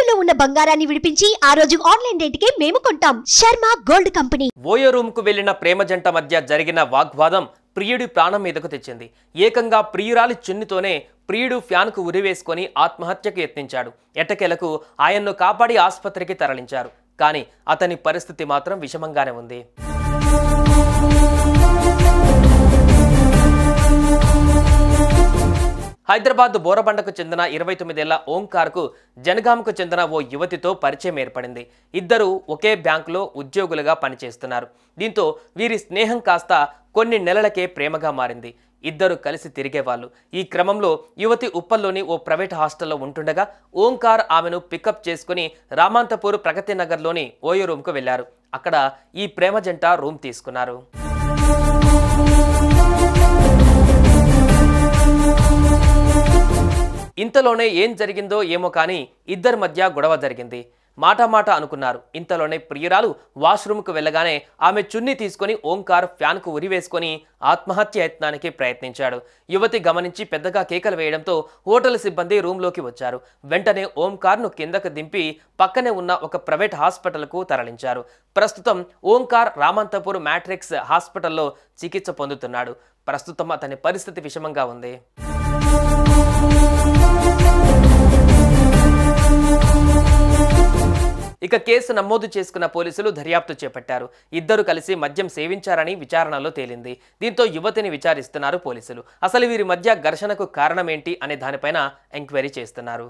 తాకట్టులో ఉన్న బంగారాన్ని విడిపించి ఆ రోజు ఆన్లైన్ రేటుకే మేము కొంటాం. Sharma gold company. ఓయో రూమ్కు వెళ్ళిన ప్రేమ జంట మధ్య జరిగిన వాగ్వాదం ప్రియుడి ప్రాణం మీదకు తెచ్చింది. ఏకంగా ప్రియురాలి చున్నితోనే ప్రియుడు ఫ్యాన్కు ఉరివేసుకొని ఆత్మహత్యకు యత్నించాడు. ఎట్టకేలకు ఆయన్ను కాపాడి ఆసుపత్రికి తరలించారు. కానీ అతని పరిస్థితి మాత్రం విషమంగానే ఉంది. హైదరాబాద్ బోరబండకు చెందిన ఇరవై తొమ్మిదేళ్ళ ఓంకార్కు జనగామకు చెందిన ఓ యువతితో పరిచయం ఏర్పడింది. ఇద్దరు ఒకే బ్యాంకులో ఉద్యోగులుగా పనిచేస్తున్నారు. దీంతో వీరి స్నేహం కాస్త కొన్ని నెలలకే ప్రేమగా మారింది. ఇద్దరు కలిసి తిరిగేవాళ్ళు. ఈ క్రమంలో యువతి ఉప్పల్లోని ఓ ప్రైవేట్ హాస్టల్లో ఉంటుండగా ఓంకార్ ఆమెను పికప్ చేసుకుని రామాంతపూర్ ప్రగతి నగర్లోని ఓయో రూమ్కు వెళ్ళారు అక్కడ ఈ ప్రేమ జంట రూమ్ తీసుకున్నారు. ఇంతలోనే ఏం జరిగిందో ఏమో కానీ ఇద్దరి మధ్య గొడవ జరిగింది. మాట మాట అనుకున్నారు. ఇంతలోనే ప్రియురాలు వాష్రూమ్కు వెళ్ళగానే ఆమె చున్ని తీసుకొని ఓంకార్ ఫ్యాన్కు ఉరివేసుకొని ఆత్మహత్య యత్నానికి ప్రయత్నించాడు. యువతి గమనించి పెద్దగా కేకలు వేయడంతో హోటల్ సిబ్బంది రూమ్లోకి వచ్చారు. వెంటనే ఓంకార్ను కిందకు దింపి పక్కనే ఉన్న ఒక ప్రైవేట్ హాస్పిటల్కు తరలించారు. ప్రస్తుతం ఓంకార్ రామంతపూర్ మ్యాట్రిక్స్ హాస్పిటల్లో చికిత్స పొందుతున్నాడు. ప్రస్తుతం అతని పరిస్థితి విషమంగా ఉంది. ఇక కేసు నమోదు చేసుకున్న పోలీసులు దర్యాప్తు చేపట్టారు. ఇద్దరు కలిసి మద్యం సేవించారని విచారణలో తేలింది. దీంతో యువతిని విచారిస్తున్నారు పోలీసులు. అసలు వీరి మధ్య ఘర్షణకు కారణమేంటి అనే దానిపైన ఎంక్వైరీ చేస్తున్నారు.